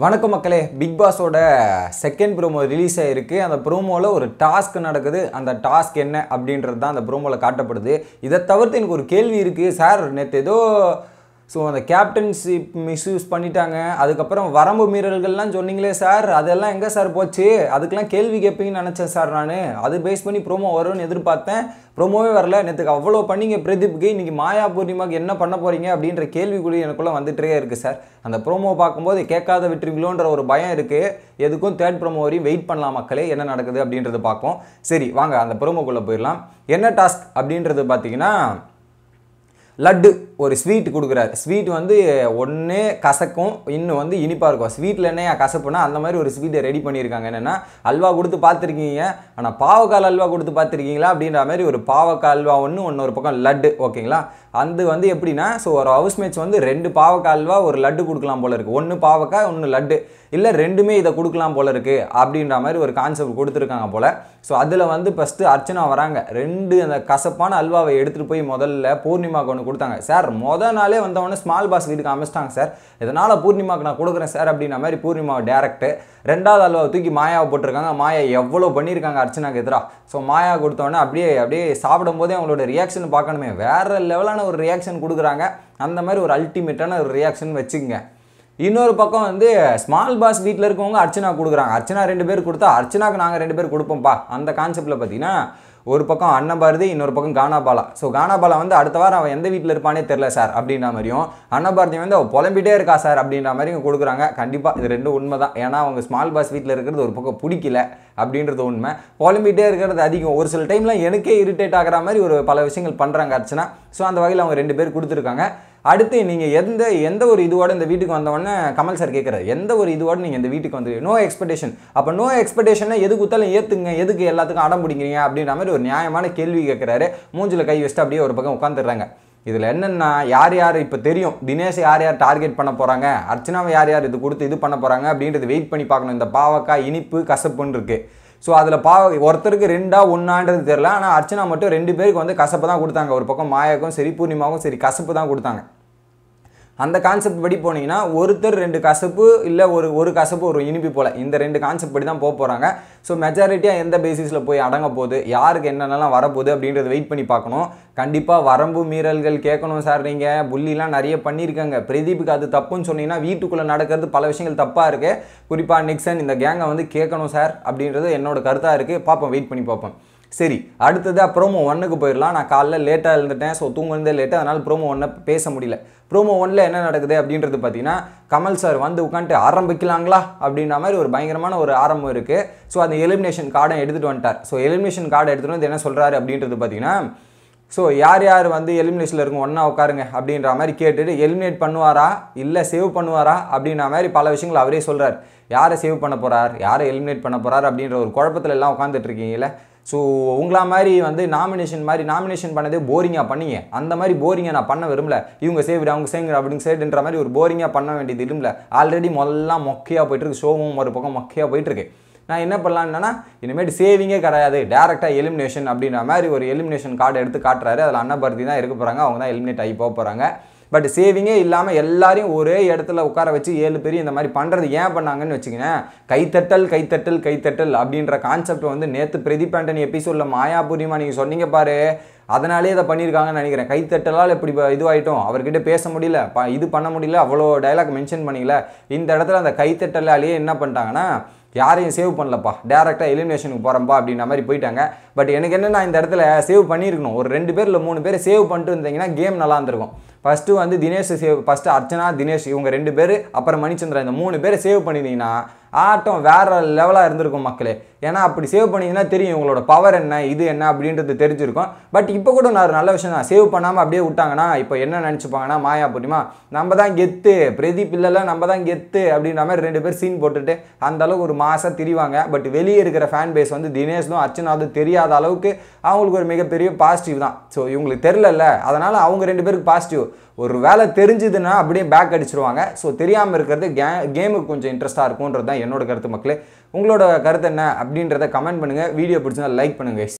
வணக்கம் மக்களே பிக் பாஸோட செகண்ட் ப்ரோமோ ரிலீஸ் ஆகிருக்கு அந்த ப்ரோமோவில் ஒரு டாஸ்க் நடக்குது. அந்த டாஸ்க் என்ன அப்படின்றது தான் அந்த ப்ரோமோவில் காட்டப்படுது. இதை தவிர்த்து எனக்கு ஒரு கேள்வி இருக்குது சார் நேற்று ஏதோ ஸோ அந்த கேப்டன்ஷிப் மிஸ்யூஸ் பண்ணிட்டாங்க. அதுக்கப்புறம் வரம்பு மீறல்கள்லாம் சொன்னீங்களே சார். அதெல்லாம் எங்கே சார் போச்சு? அதுக்கெலாம் கேள்வி கேட்பீங்கன்னு நினச்சேன் சார் நான். அது பேஸ் பண்ணி ப்ரோமோ வரும்னு எதிர்பார்த்தேன். ப்ரோமோவே வரல. நேற்றுக்கு அவ்வளோ பண்ணிங்க பிரதீப்க்கு. இன்றைக்கி மாயா பூர்ணிமாக்கு என்ன பண்ண போகிறீங்க அப்படின்ற கேள்விக்குறி எனக்குள்ளே வந்துட்டே இருக்குது சார். அந்த ப்ரோமோ பார்க்கும்போது கேட்காத விட்டுருவீங்களோன்ற ஒரு பயம் இருக்குது எதுக்கும் தேர்ட் ப்ரோமோ வரையும் வெயிட் பண்ணலாம் மக்களே. என்ன நடக்குது அப்படின்றது பார்ப்போம். சரி வாங்க அந்த ப்ரோமோக்குள்ளே போயிடலாம். என்ன டாஸ்க் அப்படின்றது பார்த்தீங்கன்னா லட்டு ஒரு ஸ்வீட் கொடுக்குறாரு. ஸ்வீட் வந்து ஒன்று கசக்கும் இன்னும் வந்து இனிப்பாக இருக்கும். ஸ்வீட்டில் என்ன கசப்புனா அந்த மாதிரி ஒரு ஸ்வீட்டை ரெடி பண்ணியிருக்காங்க என்னென்னா அல்வா கொடுத்து பார்த்துருக்கீங்க. ஆனால் பாவக்கால் அல்வா கொடுத்து பார்த்துருக்கீங்களா அப்படின்ற மாதிரி ஒரு பாவக்காய் அல்வா ஒன்று ஒன்று ஒரு பக்கம் லட்டு ஓகேங்களா? அது வந்து எப்படின்னா ஸோ ஒரு ஹவுஸ்மேட்ஸ் வந்து ரெண்டு பாவக்காய் அல்வா ஒரு லட்டு கொடுக்கலாம் போல இருக்குது ஒன்று பாவக்காய் ஒன்று லட்டு. இல்லை ரெண்டுமே இதை கொடுக்கலாம் போல இருக்குது அப்படின்ற மாதிரி ஒரு கான்செப்ட் கொடுத்துருக்காங்க போல். ஸோ அதில் வந்து ஃபஸ்ட்டு அர்ச்சனா வராங்க. ரெண்டு அந்த கசப்பான அல்வாவை எடுத்துகிட்டு போய் முதல்ல பூர்ணிமா கொண்டு ஒன்று கொடுத்தாங்க. சார் மொதல் நாளே வந்தவொடனே ஸ்மால் பாஸ் வீட்டுக்கு அமைச்சிட்டாங்க சார். இதனால் பூர்ணிமாவுக்கு நான் கொடுக்குறேன் சார் அப்படின்ற மாதிரி பூர்ணிமாவை டேரக்ட்டு ரெண்டாவது அல்வாவை தூக்கி மாயாவை போட்டிருக்காங்க. மாயா எவ்வளோ பண்ணியிருக்காங்க அர்ச்சனாக்கு எதிராக ஸோ மாயா கொடுத்தோடனே அப்படியே அப்படியே சாப்பிடும் போதே அவங்களோட ரியாக்ஷன் பார்க்கணுமே. வேறு லெவலான ஒரு ரியாக்ஷன் கொடுக்குறாங்க. அந்த மாதிரி ஒரு அல்டிமேட்டான ஒரு ரியாக்ஷன் வச்சுக்கங்க. இன்னொரு பக்கம் வந்து ஸ்மால் பாஸ் வீட்டில் இருக்கவங்க அர்ச்சனா கொடுக்குறாங்க. அர்ச்சனா ரெண்டு பேர் கொடுத்தா அர்ச்சனாக்கு நாங்கள் ரெண்டு பேர் கொடுப்போம்ப்பா. அந்த கான்செப்டில் பார்த்தீங்கன்னா ஒரு பக்கம் அன்னபாரதி இன்னொரு பக்கம் கானாபாலா ஸோ கானாபாலா வந்து அடுத்த வாரம் அவன் எந்த வீட்டில் இருப்பானே தெரில சார் அப்படின்ற மாதிரியும் அன்னபாரதி வந்து அவள் புலம்பிட்டே இருக்கா சார் அப்படின்ற மாதிரி கொடுக்குறாங்க. கண்டிப்பாக இது ரெண்டும் உண்மை தான் ஏன்னா அவங்க ஸ்மால் பாஸ் வீட்டில் இருக்கிறது ஒரு பக்கம் பிடிக்கல அப்படின்றது உண்மை. புலம்பிட்டே இருக்கிறது அதிகம். ஒரு சில டைமில் எனக்கே இரிட்டேட் ஆகிற மாதிரி ஒரு பல விஷயங்கள் பண்ணுறாங்க அர்ச்சனா. ஸோ அந்த வகையில் அவங்க ரெண்டு பேர் கொடுத்துருக்காங்க. அடுத்து நீங்கள் எந்த எந்த ஒரு இதுவோட இந்த வீட்டுக்கு வந்தவொடனே கமல் சார் கேட்குறாரு எந்த ஒரு இதுவோட நீங்கள் இந்த வீட்டுக்கு வந்து நோ எக்ஸ்பெக்டேஷன் அப்போ நோ எக்ஸ்பெக்டேஷனை எது குத்தாலும் ஏற்றுங்க எதுக்கு எல்லாத்துக்கும் அடம் பிடிக்கிறீங்க அப்படின்ற மாதிரி ஒரு நியாயமான கேள்வி கேட்குறாரு மூஞ்சில் கை வச்சுட்டு அப்படியே ஒரு பக்கம் உட்காந்துடுறாங்க இதில் என்னென்னா யார் யார் இப்போ தெரியும்? தினேஷ் யார் யார் டார்கெட் பண்ண போகிறாங்க அர்ச்சனாவை யார் யார் இது கொடுத்து இது பண்ண போகிறாங்க அப்படின்றது வெயிட் பண்ணி பார்க்கணும். இந்த பாவக்காய் இனிப்பு கசப்புன்னு இருக்குது ஸோ அதில் பா ஒருத்தருக்கு ரெண்டா ஒன்றான்றது தெரில ஆனால் அர்ச்சனா மட்டும் ரெண்டு பேருக்கு வந்து கசப்பு தான் கொடுத்தாங்க. ஒரு பக்கம் மாயாக்கும் சரி பூர்ணிமாவும் சரி கசப்பு தான் கொடுத்தாங்க. அந்த கான்செப்ட் படி போனீங்கன்னா ஒருத்தர் ரெண்டு கசப்பு இல்லை ஒரு ஒரு கசப்பு ஒரு இனிப்பு போல். இந்த ரெண்டு கான்செப்ட் படி தான் போக போகிறாங்க ஸோ மெஜாரிட்டியாக எந்த பேசிஸில் போய் அடங்க போகுது? யாருக்கு என்னென்னலாம் வரப்போகுது அப்படின்றத வெயிட் பண்ணி பார்க்கணும். கண்டிப்பாக வரம்பு மீறல்கள் கேட்கணும் சார் நீங்கள் புள்ளிலாம் நிறைய பண்ணியிருக்காங்க. பிரதீப்புக்கு அது தப்புன்னு சொன்னீங்கன்னா வீட்டுக்குள்ளே நடக்கிறது பல விஷயங்கள் தப்பாக இருக்குது குறிப்பாக நிக்சன் இந்த கேங்கை வந்து கேட்கணும் சார் அப்படின்றது என்னோட கருத்தாக இருக்குது பார்ப்போம் வெயிட் பண்ணி பார்ப்போம். சரி அடுத்ததாக ப்ரோமோ ஒன்னுக்கு போயிடலாம் நான் காலைல லேட்டாக இருந்துட்டேன் ஸோ தூங்குனதே லேட்டு அதனால் ப்ரோமோ ஒன்றை பேச முடியல. ப்ரோமோ ஒன்னில் என்ன நடக்குது அப்படின்றது பார்த்தீங்கன்னா கமல் சார் வந்து உட்காந்துட்டு ஆரம்பிக்கலாங்களா? அப்படின்ற மாதிரி ஒரு பயங்கரமான ஒரு ஆரம்பம் இருக்குது ஸோ அந்த எலிமினேஷன் கார்டை எடுத்துகிட்டு வந்துட்டார். ஸோ எலிமினேஷன் கார்டை எடுத்துகிட்டு வந்து என்ன சொல்கிறாரு அப்படின்றது பார்த்தீங்கன்னா ஸோ யார் யார் வந்து எலிமினேஷனில் இருக்கும் ஒன்றா உட்காருங்க அப்படின்ற மாதிரி கேட்டுட்டு எலிமினேட் பண்ணுவாரா? இல்லை சேவ் பண்ணுவாரா? அப்படின்ற மாதிரி பல விஷயங்கள் அவரே சொல்கிறார் யாரை சேவ் பண்ண போகிறார் யாரை எலிமினேட் பண்ண போகிறார் அப்படின்ற ஒரு குழப்பத்தில் எல்லாம் உட்காந்துட்டு இருக்கீங்களே ஸோ உங்களா மாதிரி வந்து நாமினேஷன் மாதிரி நாமினேஷன் பண்ணதே போரிங்காக பண்ணிங்க. அந்த மாதிரி போரிங்காக நான் பண்ண விரும்பல. இவங்க சேவிடு அவங்க சேங்க அப்படின்னு சேடுன்ற மாதிரி ஒரு போரிங்காக பண்ண வேண்டியது விரும்பல ஆல்ரெடி முதல்லாம் மொக்கையாக போயிட்டுருக்கு ஷோவும் ஒரு பக்கம் மொக்கையாக போயிட்டுருக்கு நான் என்ன பண்ணலான்னா இனிமேட்டு சேவிங்கே கிடையாது. டேரெக்டாக எலிமினேஷன் அப்படின்ற மாதிரி ஒரு எலிமினேஷன் கார்டு எடுத்து காட்டுறாரு. அதில் அன்னபர்த்தி தான் இருக்க போகிறாங்க அவங்க தான் எலிமினேட் ஆகி போக போகிறாங்க பட் சேவிங்கே இல்லாமல் எல்லாரையும் ஒரே இடத்துல உட்கார வச்சு ஏழு பேர் இந்த மாதிரி பண்ணுறது ஏன் பண்ணாங்கன்னு வச்சுக்கினேன் கைத்தட்டல் கைத்தட்டல் கைத்தட்டல் அப்படின்ற கான்செப்ட் வந்து நேற்று பிரதீப் ஆண்டனி எபிசோடில் மாயாபுரியமாக நீங்கள் சொன்னீங்க பாரு. அதனாலே இதை பண்ணியிருக்காங்கன்னு நினைக்கிறேன். கைத்தட்டலால் இப்படி இதுவாகிட்டோம் அவர்கிட்ட பேச முடியல. ப இது பண்ண முடியல. அவ்வளோ டைலாக் மென்ஷன் பண்ணிக்கல. இந்த இடத்துல அந்த கைத்தட்டலாலேயே என்ன பண்ணிட்டாங்கன்னா யாரையும் சேவ் பண்ணலப்பா. டேரெக்டாக எலிமினேஷனுக்கு போகிறப்பா அப்படின்ற மாதிரி போயிட்டாங்க. பட் எனக்கு என்ன நான் இந்த இடத்துல சேவ் பண்ணியிருக்கணும். ஒரு ரெண்டு பேர் இல்லை மூணு பேர் சேவ் பண்ணிட்டு இருந்தீங்கன்னா கேம் நல்லா இருந்திருக்கும். ஃபஸ்ட்டு வந்து தினேஷ் சேவ் ஃபஸ்ட்டு அர்ச்சனா தினேஷ் இவங்க ரெண்டு பேர் அப்புறம் மணிச்சந்திரன். இந்த மூணு பேர் சேவ் பண்ணியிருந்தீங்கன்னா ஆட்டம் வேறு லெவலாக இருந்திருக்கும் மக்களே. ஏன்னா அப்படி சேவ் பண்ணிங்கன்னா தெரியும் உங்களோட பவர் என்ன இது என்ன அப்படின்றது தெரிஞ்சிருக்கும். பட் இப்போ கூட நான் நல்ல விஷயம் தான். சேவ் பண்ணாமல் அப்படியே விட்டாங்கன்னா இப்போ என்ன நினச்சிப்பாங்கன்னா மாயா புரியுமா? நம்ம தான் கெத்து. பிரதீப் இல்லைல்ல நம்ம தான் கெத்து அப்படின்ற மாதிரி ரெண்டு பேர் சீன் போட்டுட்டு அந்த அளவுக்கு ஒரு மாதம் திரிவாங்க. பட் வெளியே இருக்கிற ஃபேன் பேஸ் வந்து தினேஷும் அர்ச்சனாவும் தெரியாத அளவுக்கு அவங்களுக்கு ஒரு மிகப்பெரிய பாசிட்டிவ் தான். ஸோ இவங்களுக்கு தெரிலல்ல அதனால் அவங்க ரெண்டு பேருக்கு பாசிட்டிவ் ஒரு வேலை தெரிஞ்சுதுன்னா அப்படியே பேக் அடிச்சிருவாங்க. ஸோ தெரியாமல் இருக்கிறது கே கேமுக்கு கொஞ்சம் இன்ட்ரெஸ்ட்டாக இருக்கும்ன்றது தான் என்னோட கருத்து மக்களே. உங்களோட கருத்து என்ன அப்படின்றத கமெண்ட் பண்ணுங்கள் வீடியோ பிடிச்சா லைக் பண்ணுங்கள்